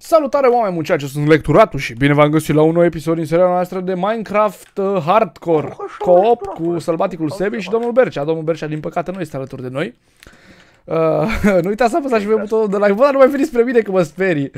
Salutare oameni muncioși, sunt Lecturatul și bine v-am găsit la un nou episod din seria noastră de Minecraft uh, Hardcore Co-op cu Sălbaticul Sebi și domnul Bercea. Domnul Bercea din păcate nu este alături de noi. Uh, nu uitați să apăsați și pe butonul de like, bă, dar nu mai veniți spre mine că mă sperii.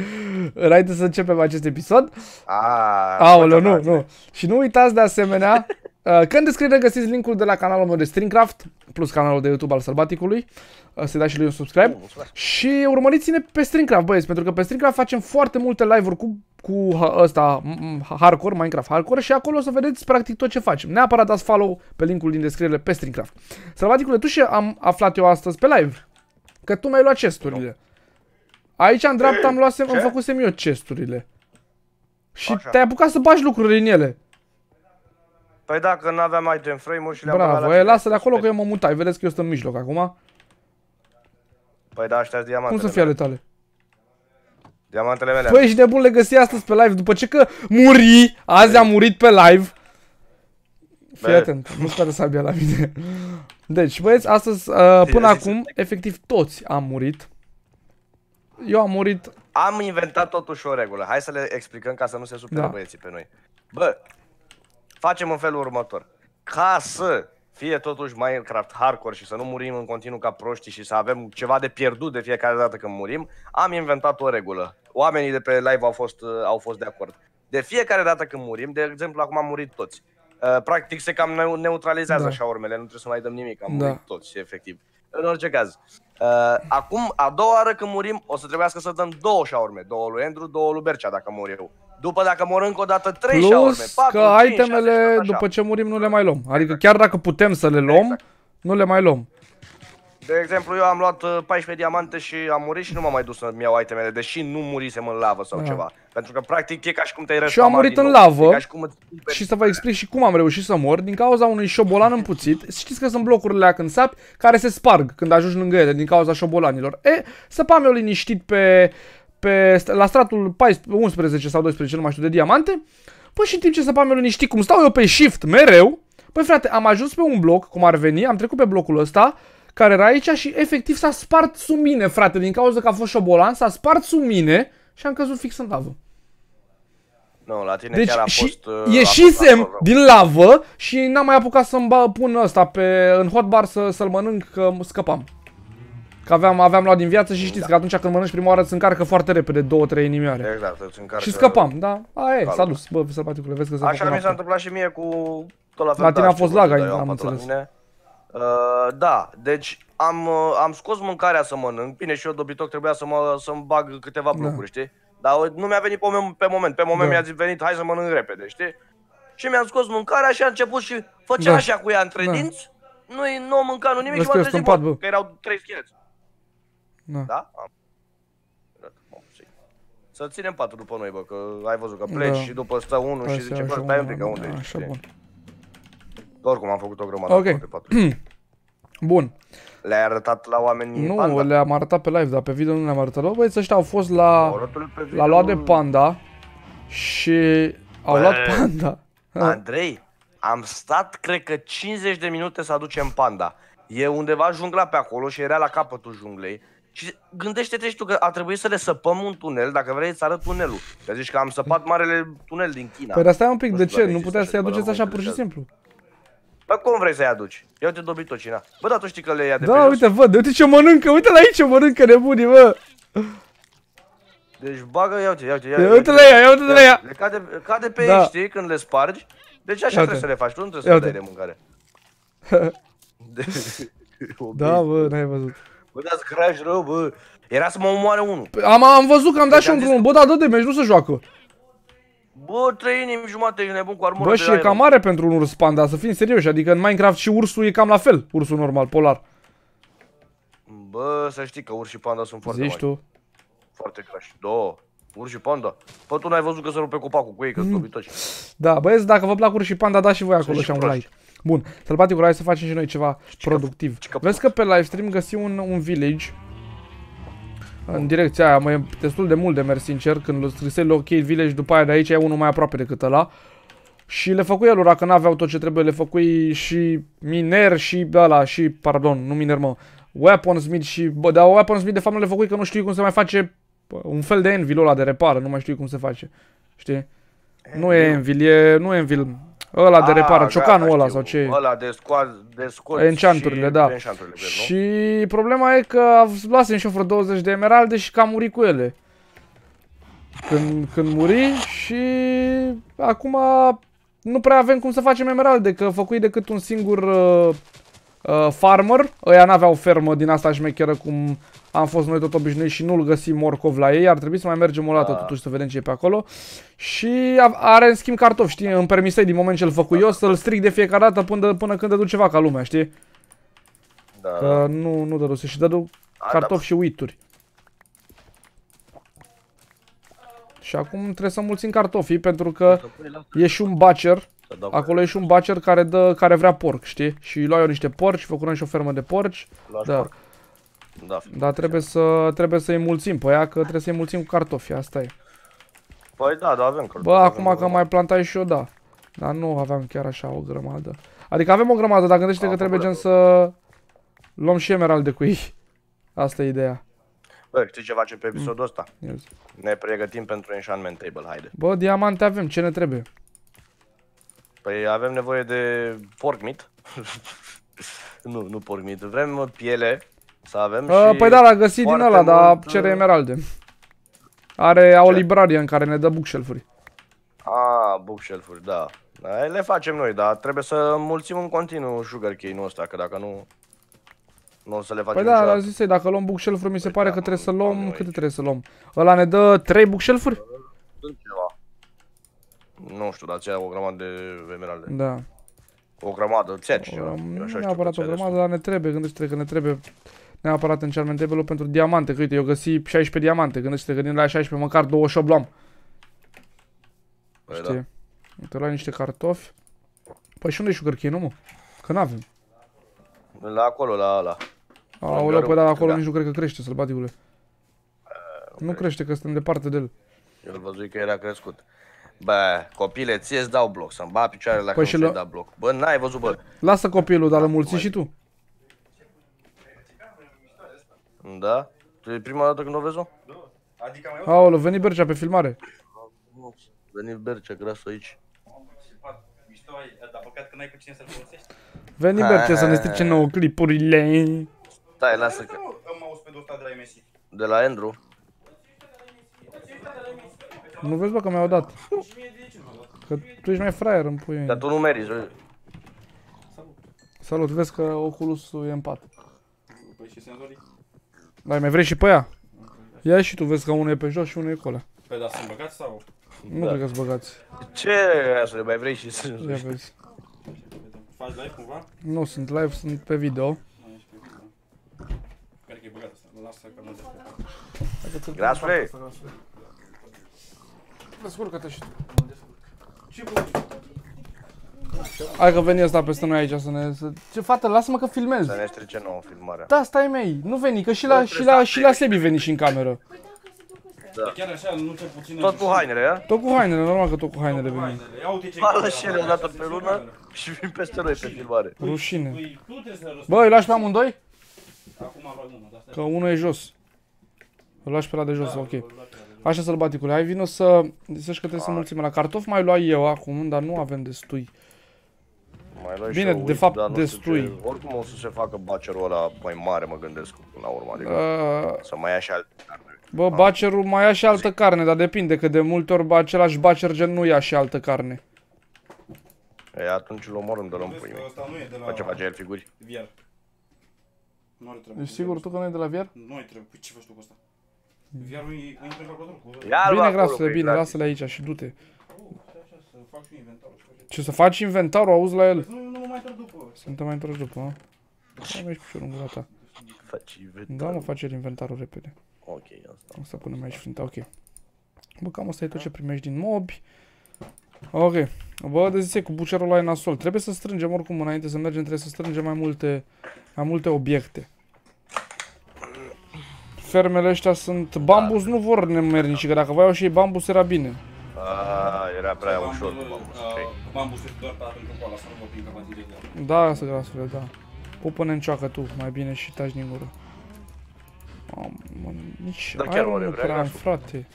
Înainte să începem acest episod. Ah, Aoleu, nu, nu. Și nu uitați de asemenea uh, că în descriere găsiți linkul de la canalul meu de Streamcraft plus canalul de YouTube al Sălbaticului. Uh, să dați și lui un subscribe. Și urmăriți-ne pe Streamcraft, băieți, pentru că pe Streamcraft facem foarte multe live-uri cu, cu ha- ăsta, m- m- hardcore, Minecraft hardcore și acolo o să vedeți practic tot ce facem. Neapărat dați follow pe linkul din descriere pe Streamcraft. Sălbaticule, tu ce am aflat eu astăzi pe live? Că tu mi-ai luat chesturile. Aici în dreapta am luat, am Ce? făcusem eu chesturile. Și Așa. te-ai apucat să bagi lucruri în ele. Păi dacă nu aveam item frame-uri și le-am băgat Bravo, la e, tine. lasă de acolo că eu mă mutai. Vedeți că eu sunt în mijloc acum. Păi da, ăștia diamantele Cum să fie ale mele. tale? Diamantele mele. Păi ești nebun, le găsi astăzi pe live. După ce că muri, azi am murit pe live. Fii Bă. atent, nu scoate sabia la mine. Deci, băieți, astăzi, uh, până zis acum, efectiv toți am murit. Eu am murit, Am inventat totuși o regulă. Hai să le explicăm ca să nu se supere Da. băieții pe noi. Bă, facem în felul următor. Ca să fie totuși Minecraft hardcore și să nu murim în continuu ca proști și să avem ceva de pierdut de fiecare dată când murim, am inventat o regulă. Oamenii de pe live au fost, uh, au fost de acord. De fiecare dată când murim, de exemplu acum am murit toți. Uh, practic se cam neu- neutralizează Da. așa urmele, nu trebuie să mai dăm nimic, am Da. murit toți, efectiv. În orice caz. Uh, acum, a doua oară când murim, o să trebuiască să dăm două șaurme. Două lui Andrew, două lui Bercea dacă mor eu. După dacă mor încă o dată, trei șaurme. plus patru, că cinci, șase, itemele, și tot așa. după ce murim, nu le mai luăm. Adică chiar dacă putem să le luăm, Exact. nu le mai luăm. De exemplu, eu am luat uh, 14 diamante și am murit și nu m-am mai dus să-mi iau itemele, deși nu murisem în lavă sau Da. ceva. Pentru că, practic, e ca și cum te-ai Și eu am respawnat murit din în nou. lavă E ca și cum îți... Și să vă explic și cum am reușit să mor din cauza unui șobolan împuțit. Știți că sunt blocurile alea când sapi care se sparg când ajungi lângă ele din cauza șobolanilor. E, săpam eu liniștit pe, pe, la stratul 14, 11 sau 12, nu mai știu, de diamante. Păi și în timp ce săpam eu liniștit, cum stau eu pe shift mereu, păi frate, am ajuns pe un bloc, cum ar veni, am trecut pe blocul ăsta, care era aici și efectiv s-a spart sub mine, frate, din cauza că a fost șobolan, s-a spart sub mine și am căzut fix în lavă. Nu, la tine Deci chiar a și fost... uh, a fost ieșisem acolo rău. din lavă și n-am mai apucat să-mi ba- pun ăsta pe, în hotbar să, să-l mănânc că scăpam. Că aveam, aveam luat din viață și știți că atunci când mănânci prima oară îți încarcă foarte repede două, trei inimioare. Exact, îți încarcă... Și scăpam, da. Aia e, s-a calmă. dus. Bă, sălbaticule, vezi că se Așa făcut mi s-a noapte. întâmplat și mie cu tot la fel. La tine da, a fost știu, lag, dar ai- eu am patru la înțeles. mine. Uh, da, deci am, uh, am scos mâncarea să mănânc. Bine, și eu dobitoc trebuia să mă, să-mi bag câteva blocuri, știi? Dar uh, nu mi-a venit pe, mom- pe moment. Pe moment Da. mi-a zis venit, hai să mănânc repede, știi? Și mi-am scos mâncarea și a început și făcea Da. așa cu ea între Da. dinți. Nu, nu o mânca, nu nimic Vezi și că m-am eu trezit sunt în pat, mort, bă. că erau trei scheleți. Da. Da? Am. Mamă, și- Să ținem patul după noi, bă, că ai văzut că pleci Da. și după stă unul Hai și să zice, iau bă, așa stai un una, pic, că unde da, ești? Așa, știi? bun. Oricum am făcut o grămadă Ok. de patru. Bun. Le-ai arătat la oameni Nu, panda? le-am arătat pe live, dar pe video nu le-am arătat. Bă, băieți ăștia au fost la, Arătă-l pe la luat de video. panda și au Bă. luat panda. Andrei, am stat, cred că 50 de minute să aducem panda. E undeva jungla pe acolo și era la capătul junglei. Și gândește-te și tu că a trebuit să le săpăm un tunel, dacă vrei să arăt tunelul. Că zici că am săpat marele tunel din China. Păi dar stai un pic, Nu de știu ce? dacă Nu există puteți să-i așa ceva, aduceți nu așa mă pur și interesează. simplu. Bă, cum vrei să-i aduci? Ia uite dobit cina. Bă, dar tu știi că le ia de pe Da, jos? uite, văd, uite ce mănâncă, uite la aici ce mănâncă nebunii, bă. Deci bagă, ia uite, ia uite, ia, Ia uite la ea, ia uite la ea. Le cade, cade pe Da. ei, știi, când le spargi. Deci așa Ia trebuie uite. să le faci, tu nu trebuie Ia să le uite. dai de mâncare. De... Da, bă, n-ai văzut. Bă, dați crash rău, bă. Era să mă omoare unul. Păi Am, am văzut că am dat Deci și am un zis- drum, bă, da, dă de meci, nu se joacă. Bă, trei inimi jumate, ești nebun cu armură Bă, de și e iron. cam mare pentru un urs panda, să fim serioși, adică în Minecraft și ursul e cam la fel, ursul normal, polar. Bă, să știi că urși și panda sunt foarte Zici mari. tu? Foarte crash. Da. Urși și panda. Bă, tu n-ai văzut că se rupe copacul cu ei, că sunt dobitoci. Da, băieți, dacă vă plac urși și panda, dați și voi acolo și și un proști. like. Bun, sălbaticul, hai să facem și noi ceva productiv. că- Vezi că pe livestream găsi un, un village în direcția aia, mai e destul de mult de mers, sincer, când scrisei locate village, după aia de aici e unul mai aproape decât ăla. Și le făcui el ura, că n-aveau tot ce trebuie, le făcui și miner și ăla, și, pardon, nu miner mă, weaponsmith și, bă, dar weaponsmith de fapt nu le făcui că nu știu cum se mai face bă, un fel de Envil ăla de repară, nu mai știu cum se face. Știi? Nu e Envil, e, nu e Envil, ăla de Ah, repară, gata, ciocanul ăla știu. sau ce. Ăla de scoat, de scot Enchanturile, și da. Enchanturile, cred, nu? Și problema e că luasem și eu vreo 20 de emeralde și că am murit cu ele. Când, când muri și acum nu prea avem cum să facem emeralde, că făcui decât un singur uh, uh, farmer. Ăia n-aveau fermă din asta șmecheră cum am fost noi tot obișnuiți și nu-l găsim morcov la ei. Ar trebui să mai mergem o dată Da. totuși să vedem ce e pe acolo. Și a- are în schimb cartofi, știi? Îmi permisei din moment ce îl făcui eu să-l stric de fiecare dată până, până când dădu ceva ca lumea, știi? Da. Că nu, nu dăduse și dădu A, cartofi și uituri. Și acum trebuie să mulțim cartofii pentru că da. Păi, la- e și un bacer. Să dau- Acolo e și un bacer care, dă, care vrea porc, știi? Și îi luai eu niște porci, făcurăm și o fermă de porci. lași Da, porc. Da. dar trebuie să trebuie să-i mulțim pe ea, că trebuie să-i mulțim cu cartofi, asta e. Păi da, da, avem cartofi. Bă, avem acum că grămadă. mai plantai și eu, da. Dar nu aveam chiar așa o grămadă. Adică avem o grămadă, dar gândește că Am trebuie gen făcut să luăm și emeralde cu ei. Asta e ideea. Bă, știi ce facem pe episodul ăsta? Ia zi. Ne pregătim pentru enchantment table, haide. Bă, diamante avem, ce ne trebuie? Păi avem nevoie de pork meat. nu, nu pork meat. Vrem uh, piele să avem Uh, și... păi da, l-a găsit din foarte ăla, dar mult, cere uh, emeralde. Are o Ce? librărie în care ne dă bookshelf-uri. Ah, bookshelf-uri, da. Da, Le facem noi, dar trebuie să mulțim în continuu sugarcane-ul ăsta, că dacă nu... Nu o să le facem Păi da, dar niciodată. zisei, dacă luăm bookshelf-uri, mi se pare da, că trebuie să am- luăm, am eu câte aici. trebuie să luăm? Ăla ne dă 3 bookshelf-uri? Sunt ceva. Nu știu, dar ți o grămadă de emeralde. Da. O grămadă, ți-ai ceva. Um, Eu Nu așa știu că neapărat o ți-ai grămadă, dar ne trebuie, gândește că ne trebuie neapărat în table pentru diamante, că uite, eu găsi 16 diamante, gândește că din la 16 măcar 28 luam, destul. Păi știi? Uite, luai niște cartofi. Păi și unde e sugarcane, nu mă? Că n-avem. da. La acolo, la ala. Aoleu, păi da, acolo da. nici nu cred că crește, sălbaticule. Nu crește, că suntem departe de el. Eu îl văzui că era crescut. Bă, copile, ție îți dau bloc, să-mi ba picioarele dacă Păi nu și ți-ai lu- da bloc. Bă, n-ai văzut, bă. Lasă copilul, dar îl Da, mulți mai- și tu. Da? Tu e prima dată când o vezi -o? Adică mai Aoleu, veni Bercea pe filmare. Nu. Veni Bercea, grasul aici. mișto ai, dar păcat că n-ai cu cine să-l folosești. Veni Bercea să ne strice nouă clipurile. Stai, lasă că... Nu, am mousepad-ul ăsta de la MSI. De la Andrew. Nu vezi, bă, că mi-au dat. Că tu ești mai fraier în puiul Dar tu nu meriți, bă. Salut, vezi că Oculusul e în pat. Păi și senzorii? Dar mai vrei și pe ea? Ia și tu, vezi că unul e pe jos și unul e acolo. Păi da, sunt băgați sau? Nu cred că-s băgați. Ce să le mai vrei și să... Ia vezi. Faci live cumva? Nu sunt live, sunt pe video. Nu, ești pe video. Cred că e băgat asta, lasă că nu descurcă. Grasule! Descurcă-te și tu. Hai că veni ăsta peste noi aici să ne... Să... Ce fată, lasă-mă că filmez. Să ne strice nouă filmarea. Da, stai mei, nu veni, că și la, și la, și la Sebi veni și în cameră. Dar chiar așa, nu cel puțin... Tot cu hainele, ia? Tot cu hainele, normal că tot cu hainele veni. Hainele. Ia uite ce Pală și ele odată pe lună și vin peste noi pe filmare. Rușine. Păi, tu trebuie să răspunzi. Bă, îi lași pe amândoi? Acum am luat una, dar stai. Că unul e jos. Îl lași pe la de jos, ok. Așa sălbaticule, hai vino să... Zici că trebuie să mulțim la cartofi mai luai eu acum, dar nu avem destui. Mai luai Bine, și eu de uit, fapt, dar nu știu destui. ce- Oricum o să se facă bacerul ăla mai mare, mă gândesc, până la urmă. Adică Uh, să mai ia și alte carne. bă, bacerul mai ia și altă carne, dar depinde, că de multe ori bă, același bacer gen nu ia și altă carne. E, atunci îl omorâm de lăm Vezi pui că ăsta nu e de la... Face face el figuri. VR. Nu are treabă. Ești sigur tu că nu e de la vier? Nu ai treabă. Păi ce faci tu cu ăsta? VR-ul e intră în calculator. Ia-l Bine, acolo, grasule, că e bine, gratis. lasă-le aici și du-te. Așa, să fac și eu inventarul. și face- Ce să faci inventarul, auzi la el? Nu, nu mă mai întorc după. Sunt mai întors după, a? Da, mergi piciorul în gura ta. Faci inventar. Da, mă, face el inventarul repede. Ok, asta. O să punem aici fruntea, ok. Bă, cam asta e tot ce primești din mobi. Ok. Bă, de zice, cu bucerul ăla e nasol. Trebuie să strângem oricum înainte să mergem, trebuie să strângem mai multe, mai multe obiecte. Fermele ăștia sunt... Bambus nu vor nemernici, că dacă voiau și ei bambus era bine. Ah, era prea ușor cu Bambus, bambus. uh, ok. Bambus este doar pe atunci cu ăla, să nu vă prin capacități de Da, să grasule, da. Pupă-ne în cioacă tu, mai bine și taci din gură. Mamă, nici Dar chiar Iron oare nu vrea prea am, gasul? frate.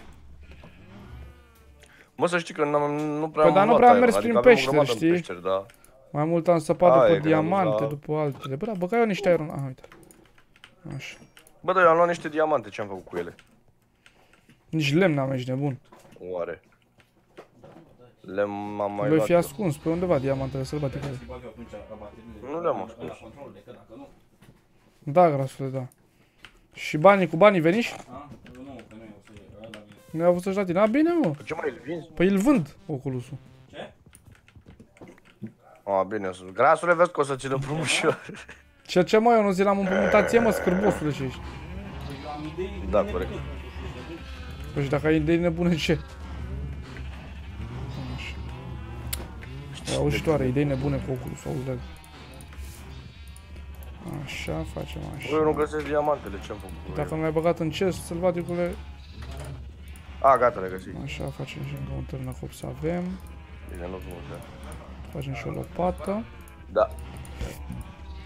Mă, să știi că n-am, nu prea Păi, am dar nu luat prea am iron, mers prin adică avem o peșteri, grămadă în știi? Peșteri, da. Mai mult am săpat Aia după e că ne-am diamante, dus la- după altele. Bă, da, băga eu niște iron. Ah, uite. Așa. Bă, dar eu am luat niște diamante, ce am făcut cu ele? Nici lemn n-am, ești nebun. Oare? Le-am am mai Voi luat fi eu. ascuns pe undeva diamantele sălbatice. Să bag eu atunci la bateriile. Nu le-am la- ascuns. La control, decât dacă nu. Da, grasule, da. Și banii cu banii veniși? A? Nu, că nu e o să ăla vine. Ne-au avut să-și la tine. A, bine, mă. Ce mai îl vinzi? Păi îl vând, Oculusul. Ce? A, bine, sunt. Grasule, vezi că o să țină frumușor. Ce ce mă, eu nu zi l-am împrumutație, mă, scârbosule ce ești. Eu am idei Da, nebune, corect. nu știu, de bun. Păi și dacă ai idei nebune, ce? Așa. Auzi și tu are idei nebune cu Oculusul, auzi de Așa, facem Bă, așa. eu nu găsesc diamantele, ce-am făcut cu Dacă ele? nu l-ai băgat în chest, sălbaticule, A, gata, le găsi. așa facem și încă un târnăcop să avem. Bine, nu frumos, Facem și o lopată. Da.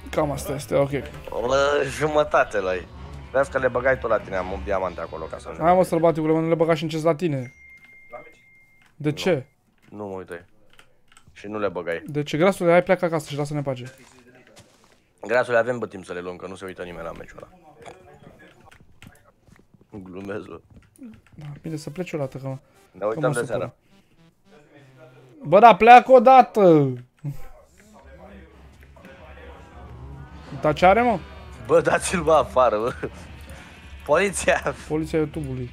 Cam asta este, ok. O jumătate la ei. Vezi că le băgai tu la tine, am 8 diamante acolo ca să nu... Hai mă, sălbaticule, mă, nu le băga și în chest la tine. De ce? Nu mă uitai. Și nu le băgai. De ce? Grasule, hai pleacă acasă și lasă-ne pace. Grasule, avem bă timp să le luăm, că nu se uită nimeni la meciul ăla. Glumez, bă. Da, bine să pleci o dată, că... Ne că mă uităm de supără. seara. Bă, da, pleacă o dată! Dar ce are, mă? Bă, dați-l bă afară, bă. Poliția, Poliția YouTube-ului.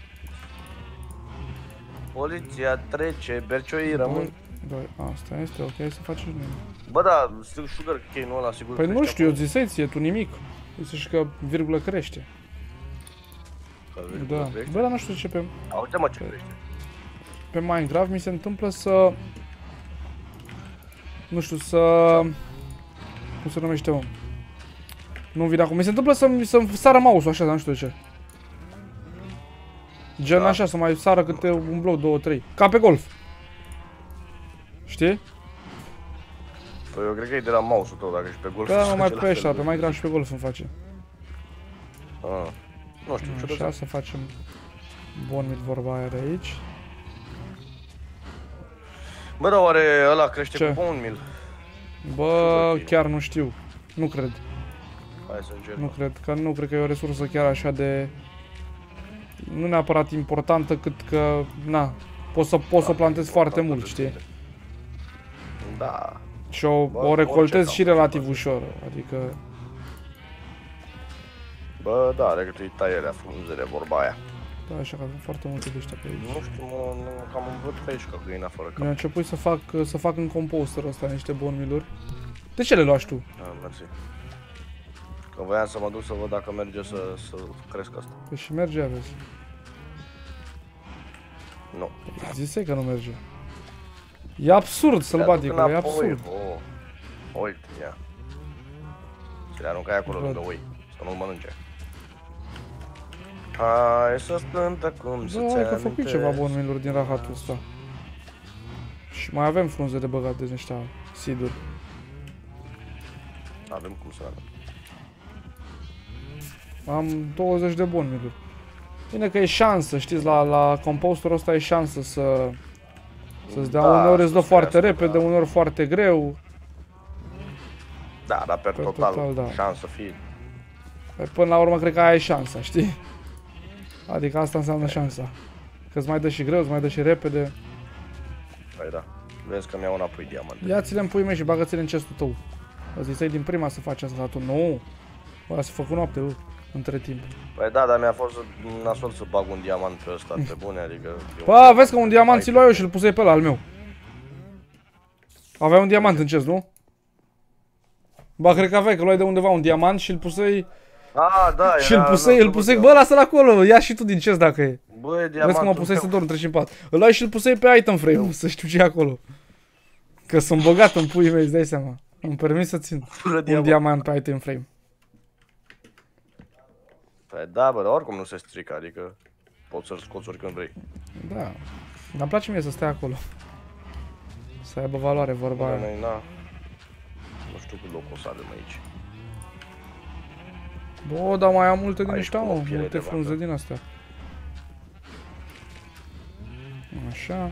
poliția trece, bercioii rămân. Doi, asta este, ok, să faci și noi. Bă, da, sugar cane-ul ăla, sigur Păi nu crește știu, eu acolo. ziseți ție, tu nimic. Uite și că virgulă crește. Că Da. virgulă crește. Bă, dar nu știu de ce pe, A, uite mă ce crește. pe Minecraft mi se întâmplă să... Nu știu, să... Cum se numește, mă? Nu vine acum. Mi se întâmplă să, să sară mouse-ul așa, dar nu știu de ce. Gen Da. așa, să mai sară câte un bloc, două, trei. Ca pe golf. Știi? Păi eu cred că e de la mouse-ul tău, dacă ești pe golf. Da, se mă, mai face pe la așa, fel pe de- Minecraft și pe golf îmi face. Ah. Nu știu, ce Așa, să facem bun mit vorba aia de aici. Bă, dar oare ăla crește Ce? cu bone meal? Bă, Super bine. chiar nu știu. Nu cred. Hai să încerc. Nu cred că nu cred că e o resursă chiar așa de nu neapărat importantă cât că na, poți să poți să o plantezi foarte mult, știi? Da. Și o, Bă, o recoltezi orice și cam relativ poți ușor, adică Bă, da, decât îi tai alea frunzele, vorba aia. da, așa că avem foarte multe de ăștia pe aici. Nu știu, mă, nu, cam îmi văd pe aici ca câina fără cap. Mi-a început să fac, să fac în composterul ăsta niște bone meal-uri. De ce le lași tu? Da, mersi. Că voiam să mă duc să văd dacă merge să, să cresc asta. Păi și merge, aveți. Nu. Zisei că nu merge. E absurd sălbaticul, e absurd. Oh. Uite, ia. Și le aruncai acolo Văd. lângă oi, să nu-l mănânce. Hai să stântem cum să Da, hai că făcut ceva bun meal din rahatul ăsta. Și mai avem frunze de băgat de ăștia siduri. Avem cum să avem. Am 20 de bun meal Bine că e șansă, știți, la, la compostul ăsta e șansă să să-ți dea Da, uneori îți dă să-ți foarte crească, repede, da. uneori foarte greu. Da, dar pe Pe total, total, da. șansă fi. Păi Până la urmă cred că aia e șansa, știi? Adică asta înseamnă șansa. Că îți mai dă și greu, îți mai dă și repede. Păi da. Vezi că mi-au înapoi diamante. Ia-ți-le în pui mei și bagă-ți-le în chestul tău. Îți zisei din prima să faci asta, dar tu nu. Bă, să făcut noapte, bă, între timp. Păi da, dar mi-a fost nasol să bag un diamant pe ăsta, pe bune, adică... eu- Bă, vezi că un diamant ți-l luai eu și îl pusei pe ăla al meu. Aveai un diamant în chest, nu? Ba, cred că aveai, că luai de undeva un diamant și îl pusei... Ah, da, Și îl era- pusei, nu, îl nu, pusei, nu. bă, lasă-l acolo, ia și tu din chest dacă e. Bă, e Vezi diamantul că mă pusei să meu. dorm, treci în pat. Îl luai și îl pusei pe item frame, să știu ce e acolo. Că sunt băgat în puii mei, îți dai seama. Îmi permis să țin Fără un diamant. diamant pe item frame. Păi da, bă, dar oricum nu se strică, adică poți să-l scoți oricând vrei. Da. Dar îmi place mie să stea acolo. Să aibă valoare vorba Bă, aia. noi, na. Nu știu cât loc o să avem aici. Bă, dar mai am multe din Aici ăștia, cu o mă, piele multe de frunze vacă. din astea. Așa.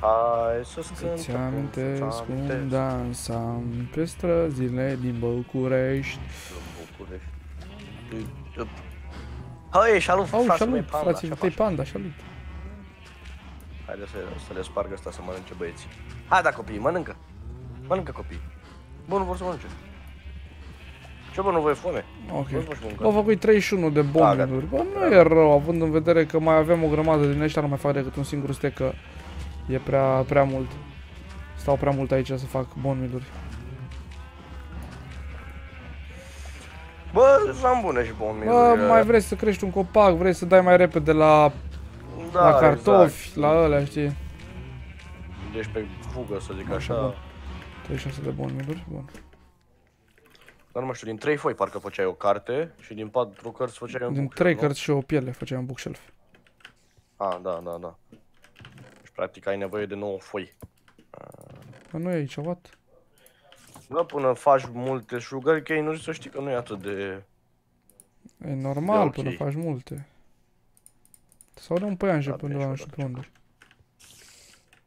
Hai să Să-ți amintesc cum dansam pe străzile din București. Hai, salut, Au, frații mei, salut, panda, frații ce tăi faci? panda, salut. Haide să, să le spargă asta să mănânce băieții. Hai da copii, mănâncă. Mănâncă copii. Bă, nu vor să mănânce. Ce bă, nu voi foame? Ok. Nu vă mâncă. Bă, făcut 31 de bomburi. Bă, nu e rău, având în vedere că mai avem o grămadă din ăștia, nu mai fac decât un singur stec, că e prea, prea mult. Stau prea mult aici să fac bonmiluri. Bă, sunt bune și bun Bă, mai vrei să crești un copac, vrei să dai mai repede la, da, la cartofi, exact. la alea, știi? Deci pe fugă, să zic Așa, așa. bun. 36 de bonmiluri, bun. Dar nu mai știu, din 3 foi parcă făceai o carte și din 4 cărți făceai un Din bookshelf, 3 nu? cărți și o piele făceam în bookshelf. Ah, da, da, da. Deci practic ai nevoie de 9 foi. Dar nu e aici, what? Da, până faci multe sugar cane-uri, să știi că nu e atât de... E normal E ok. până faci multe. Sau de un păianjen Da, până treci la nu o știu dată pe unde.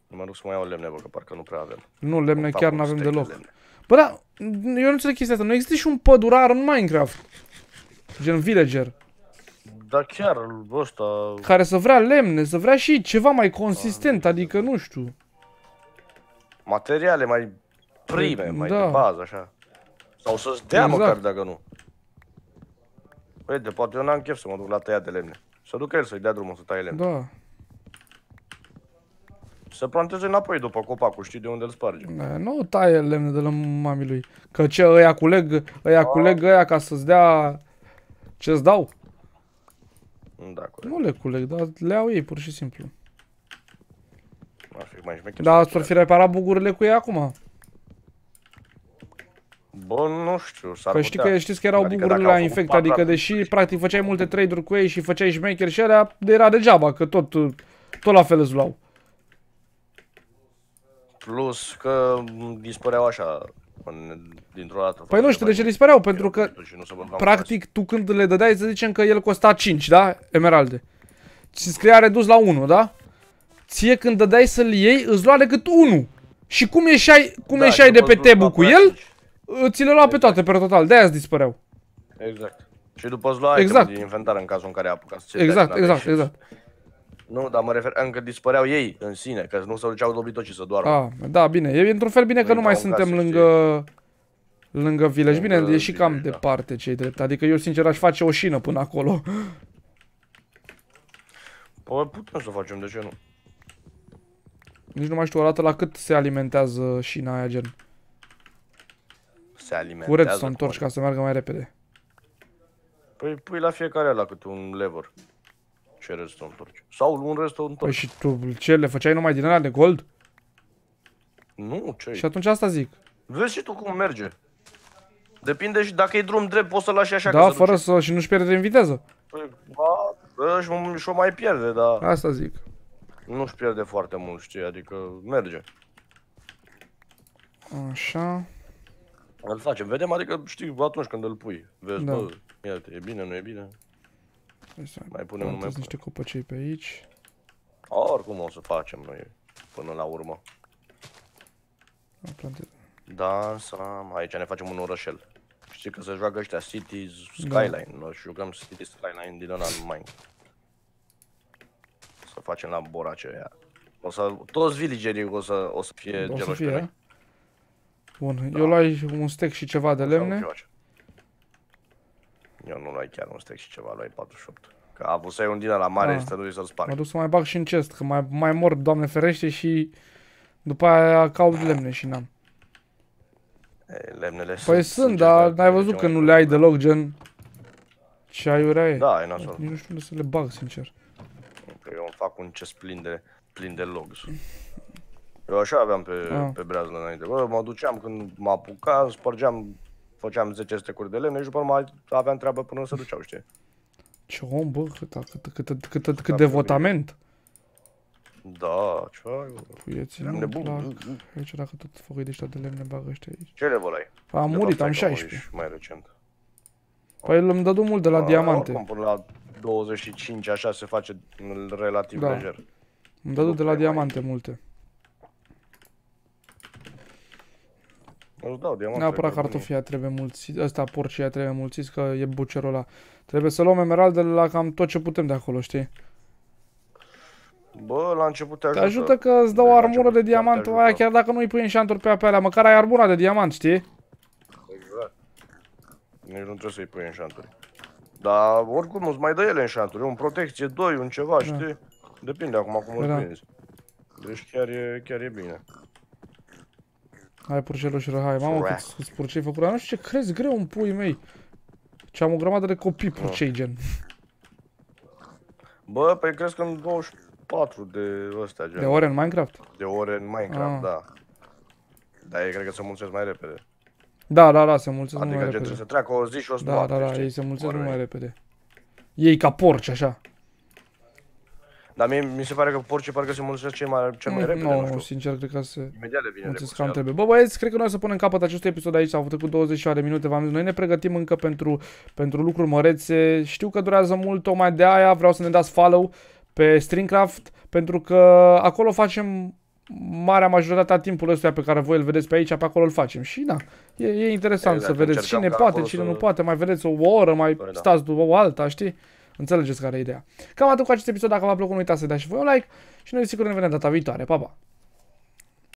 Mă duc să mai iau lemne, bă, că parcă nu prea avem. Nu, lemne Fac chiar un nu avem steak de deloc. lemne. Bă, da, eu nu înțeleg chestia asta. Nu există și un pădurar în Minecraft. Gen villager. Da, chiar ăsta... Care să vrea lemne, să vrea și ceva mai consistent, adică nu știu. Materiale mai prime, mai Da. de bază, așa. Sau să-ți dea Exact. măcar dacă nu. Uite, poate eu n-am chef să mă duc la tăiat de lemne. Să ducă el să-i dea drumul să taie lemne. Da. Să planteze înapoi după copacul, știi de unde îl sparge. Da, Nu taie lemne de la mami lui. Că ce ăia culeg, ăia culeg ăia ca să-ți dea ce-ți dau. Da, corect. Nu le culeg, dar le au ei pur și simplu. Ar fi mai șmecher. Da, să s-ar fi reparat bugurile cu ei acum. Bă, nu știu, s-ar Că știi putea. că știți că erau Adică bugurile dacă au la făcut infect, patru adică atunci- deși practic făceai multe trade-uri cu ei și făceai șmecheri și alea, de era degeaba, că tot, tot la fel îți luau. Plus că m, dispăreau așa, în, dintr-o dată. Păi nu știu de ce dispăreau, pentru că Și nu se băgau în practic tu când le dădeai să zicem că el costa 5, da? Emeralde. Și scria redus la 1, da? Ție când dădeai să-l iei, îți lua decât 1. Și cum ieșai, cum Da, ieșai și de după pe îți lua tebu cu până el, la cinci. Ți le lua pe toate, pe total. De-aia îți dispăreau. Exact. Și după îți lua Exact. exact. din inventar în cazul în care a apucat să ți Exact, exact, exact. Nu, dar mă refer, încă dispăreau ei în sine, că nu se duceau dobitocii să doarmă. Ah, da, bine. E într-un fel bine că Noi nu mai dau în suntem casă, lângă lângă village. Bine, Lângă e și cam village, da. departe cei drept. Adică eu sincer aș face o șină până acolo. Păi putem să facem, de ce nu? Nici nu mai știu o dată la cât se alimentează șina aia gen. Se alimentează. Cu redstone cum torch adică? ca să meargă mai repede. Păi pui la fiecare la câte un lever. Ce redstone torch. Sau un redstone Păi torch. și tu ce le făceai numai din alea de gold? Nu, ce Și atunci asta zic. Vezi și tu cum merge. Depinde și dacă e drum drept, poți să lași așa Da, că fără să și nu-și pierde din viteză. Păi, ba, și, și o mai pierde, dar Asta zic. nu-și pierde foarte mult, știi, adică merge. Așa. Îl facem, vedem, adică știi, atunci când îl pui, vezi, Da. bă, iată, e bine, nu e bine. Hai să Mai punem nume plantez pe- niște copăcei pe aici. Oricum o să facem noi până la urmă. Am plantat. Da, să aici ne facem un orășel. Știi că se joacă ăștia Cities Da. Skyline, noi jucăm Cities Skyline din ăla în Minecraft. Să facem la borace aia. O să, toți villagerii o să, o să fie O să geloși fie, pe a? noi. Bun, eu luai un steak și ceva de Sau lemne. joace. Eu nu luai chiar un steak și ceva, luai 48. Că a avut să iei un din la mare Ah. și să te duci să-l Mă spargi. duc să mai bag și în chest, că mai, mai mor, doamne ferește, și după aia caut lemne și n-am. E, lemnele Păi sunt, dar n-ai văzut că nu le ai deloc, gen... Ce aiurea e? Da, e nasol. Nici nu știu unde să le bag, sincer. Că eu îmi fac un chest plin de, plin de logs. Eu așa aveam pe, Ah. pe breazlă înainte. Bă, mă duceam când mă apucam, spărgeam, făceam 10 stecuri de lemne și după urmă mai aveam treabă până se duceau, știi? Ce om, bă, cât, cât, cât, cât, cât, cât devotament. Da, ce fac? Puieții Eram nu nebun. plac. Aici dacă tot făcui de ăștia de lemne, bag ăștia aici. Ce level ai? Am De murit, fapt, am stai că 16. ești Mai recent. Păi îmi dădu mult de la Da, diamante. Oricum până la 25 așa se face relativ Da. lejer. Îmi dădu nu de la prea mai- diamante multe. Îți dau diamante. Neapărat cărbunii. cartofii aia trebuie mulțiți, ăsta porcii aia trebuie mulțiți că e bucerul ăla. Trebuie să luăm emeraldele la cam tot ce putem de acolo, știi? Bă, la început te Te ajută. ajută că îți dau La armură început de chiar te diamantul ajută. aia, chiar dacă nu-i pui enchanturi pe apele alea, măcar ai armura de diamant, știi? Exact. Nici nu trebuie să-i pui enchanturi. Dar oricum îți mai dă ele enchanturi. Un protecție 2, un ceva, Da. știi? Depinde acum cum Da. îți prinzi. Deci chiar e, chiar e bine. Hai purcelușilor, hai, mamă Frec. câți câți purcei făcut, dar nu știu ce crezi greu în pui mei. Ce am o grămadă de copii purcei, gen. Bă, păi crezi că în 24 de ăstea, gen. De ore în Minecraft? de ore în Minecraft, Ah. da. Dar ei cred că se mulțesc mai repede. Da, da, da, se mulțesc mult Adică mai gen repede. trebuie să treacă o zi și o zi Da, noapte, da, da, știi? ei se mulțesc mult Oare- mai repede. Ei ca porci, așa. Dar mie mi se pare că porcii parcă se mulțesc cel mai, cel mai repede, nu Nu, știu. sincer, cred că se... Imediat le vine Mulțumesc că recursarea. am trebuie. Bă, băieți, cred că noi o să punem capăt acestui episod aici. S-au făcut 20 de minute. V-am zis, noi ne pregătim încă pentru, pentru lucruri mărețe. Știu că durează mult, tocmai de aia vreau să ne dați follow pe Stringcraft, pentru că acolo facem marea majoritate a timpului ăsta pe care voi îl vedeți pe aici, pe acolo îl facem. Și da, e, e interesant Exact, să vedeți încercăm cine ca poate, acolo cine să- nu poate. Mai vedeți o oră, mai Păi da. stați după o alta, știi? Înțelegeți care e ideea. Cam atât cu acest episod. Dacă v-a plăcut, nu uitați să dați și voi un like și noi sigur ne vedem data viitoare. Pa, pa!